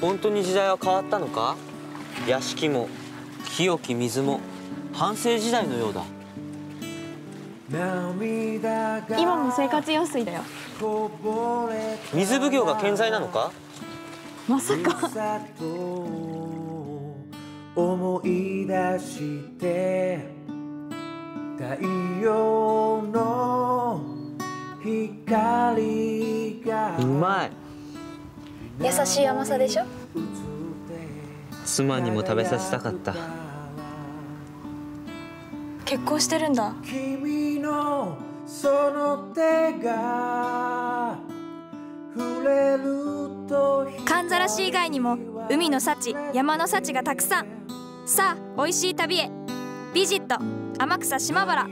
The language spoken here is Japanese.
本当に時代は変わったのか？屋敷も清き水も半生時代のようだ。今も生活用水だよ。水奉行が健在なのか？まさか。思い出して太陽の光がうまい優しい甘さでしょ？妻にも食べさせたかった。結婚してるんだ。君のその手が触れるとかんざらし以外にも海の幸山の幸がたくさん。さあ美味しい旅へ。ビジット。天草島原